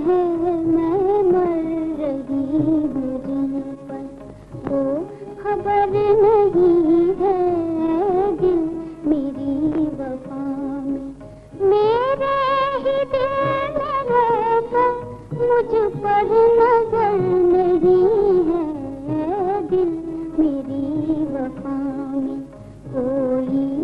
है, मैं मर रही पर। वो खबर नहीं है मेरी ही दिल मुझ पर नज़र नहीं है, दिल मेरी वफा कोई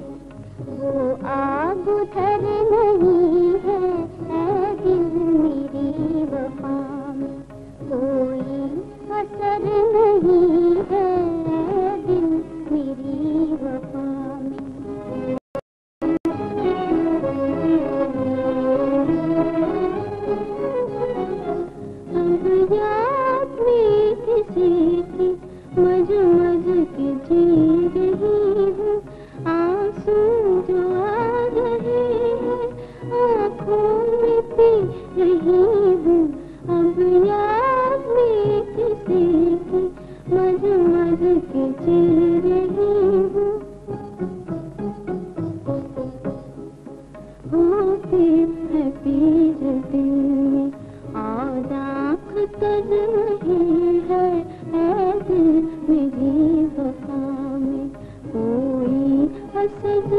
लगी वो जी रही हूँ होते है पीर दिल में और आँख तर नहीं है ऐ दिल मेरी वफा में कोई हसद